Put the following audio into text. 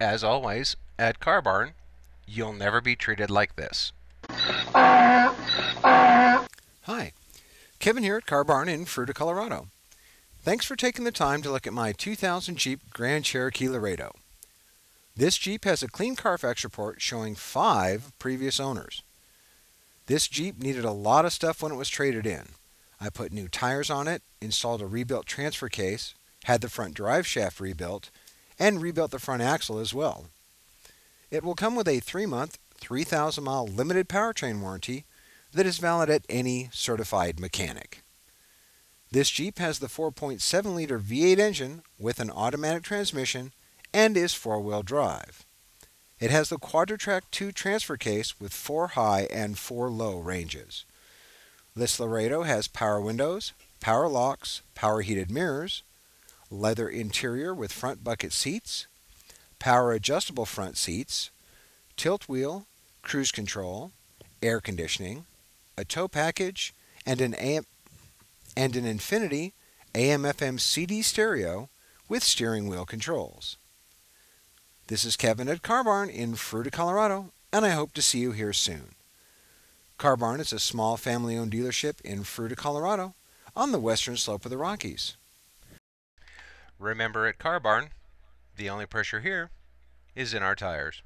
As always, at Car Barn, you'll never be treated like this. Hi, Kevin here at Car Barn in Fruita, Colorado. Thanks for taking the time to look at my 2000 Jeep Grand Cherokee Laredo. This Jeep has a clean Carfax report showing five previous owners. This Jeep needed a lot of stuff when it was traded in. I put new tires on it, installed a rebuilt transfer case, had the front drive shaft rebuilt, and rebuilt the front axle as well. It will come with a 3-month, 3,000 mile limited powertrain warranty that is valid at any certified mechanic. This Jeep has the 4.7 liter V8 engine with an automatic transmission and is four wheel drive. It has the Quadra-Trac 2 transfer case with four high and four low ranges. This Laredo has power windows, power locks, power heated mirrors, leather interior with front bucket seats, power adjustable front seats, tilt wheel, cruise control, air conditioning, a tow package, and an AM and an Infinity AM/FM CD stereo with steering wheel controls. This is Kevin at Car Barn in Fruita, Colorado, and I hope to see you here soon. Car Barn is a small family-owned dealership in Fruita, Colorado, on the western slope of the Rockies. Remember at Car Barn, the only pressure here is in our tires.